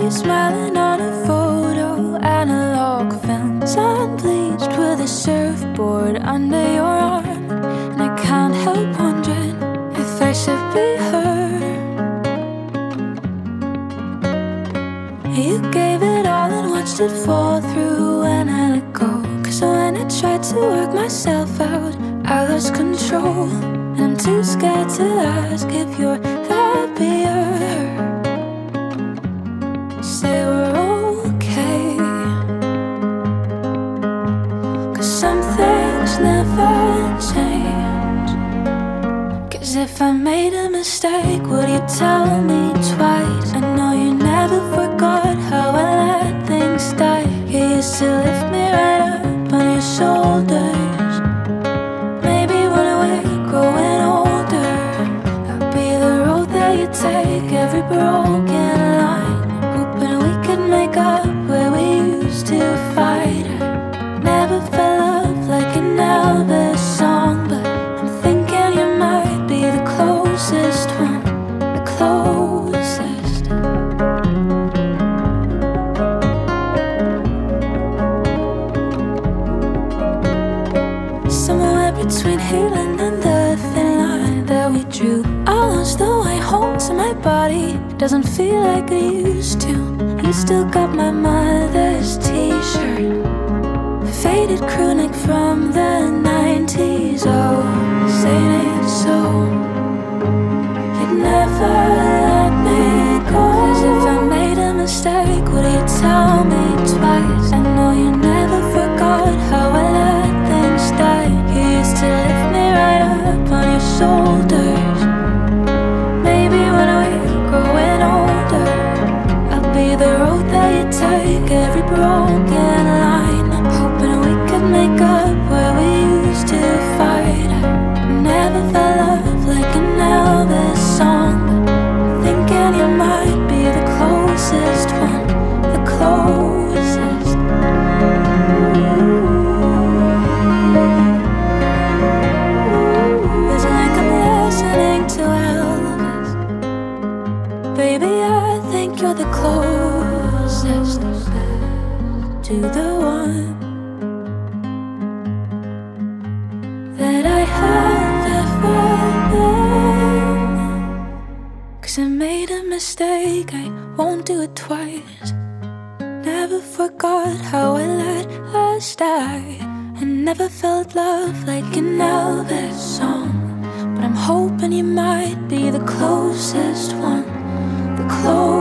You smiling on a photo, analog film, sun bleached with a surfboard under your arm. And I can't help wondering if I should be her. You gave it all and watched it fall through when I let go. Cause when I tried to work myself out, I lost control. And I'm too scared to ask if you're happier. Say we're okay. Cause some things never change. Cause if I made a mistake, would you tell me twice? I know you never forgot how I let things die. You used to lift me right up on your shoulders. Maybe when we're growing older, I'll be the road that you take, every broken line. Up where we used to fight. Never felt love like an Elvis song, but I'm thinking you might be the closest one, the closest. Somewhere between healing and the thin line that we drew. I lost the home to my body. Doesn't feel like it used to. You still got my mother's t-shirt. That every broken line. Hoping we could make up where we used to fight. Never felt love like an Elvis song. Thinking you might be the closest one, the closest. It's like I'm listening to Elvis. Baby, I think you're the closest to the one that I have ever been. Cause I made a mistake, I won't do it twice. Never forgot how I let us die. I never felt love like an Elvis song. But I'm hoping you might be the closest one, the closest.